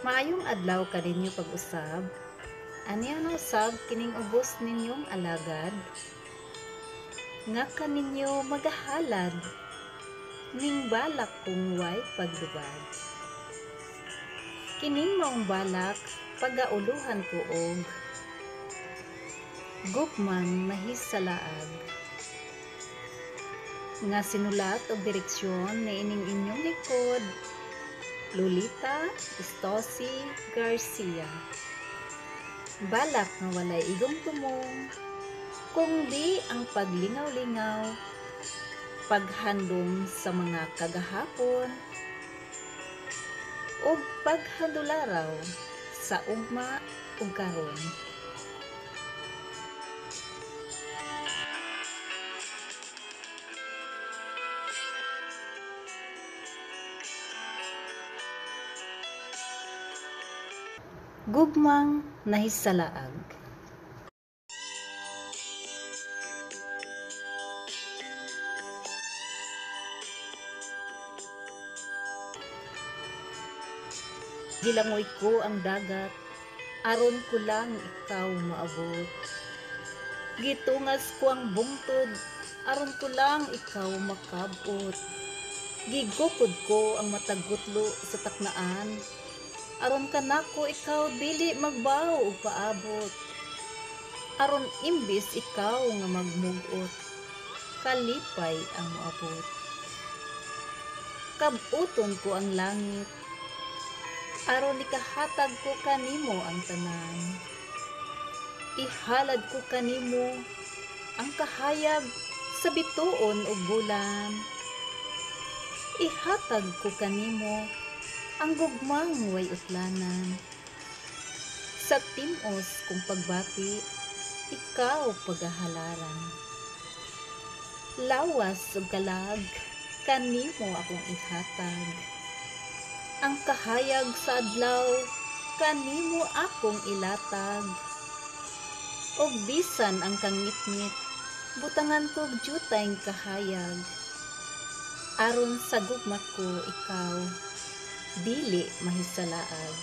Maayong adlaw kaninyo pag-usab. Aniya na usab kining ubos ninyong alagad. Nga kaninyo magahalad. Ning balak kung way pagdubad. Kining maong balak pagauluhan ko og gugmang mahisalaag nga sinulat og direksyon ni ining inyong likod Lolita Estosi Garcia. Balak nga walay igong tumong kung di ang paglingaw-lingaw paghandom sa mga kagahapon ug paghandularaw sa ugma ug karon Gugmang nahisalaag Gilangoy ko ang dagat, aron ko lang ikaw maabot. Gitungas ko ang bungtod, aron ko lang ikaw makabot. Gigukod ko ang matagutlo sa taknaan, aron kanako ikaw dili magbaw ug paabot. Aron imbis ikaw nga magmugot, kalipay ang moabot. Kabuton ko ang langit, aron ikahatag ko kanimo ang tanan. Ihalad ko kanimo ang kahayag sa bituon ug bulan. Ihatag ko kanimo ang gugmang way utlanan. Sa timos kung pagbati, ikaw pagahalaran. Lawas ug kalag, kanimo akong ihatag ang kahayag sa adlaw kanimo akong ilatag og bisan ang kangitngit butangan ko og jutayng kahayag aron sa gugma ko ikaw dili mahisalaad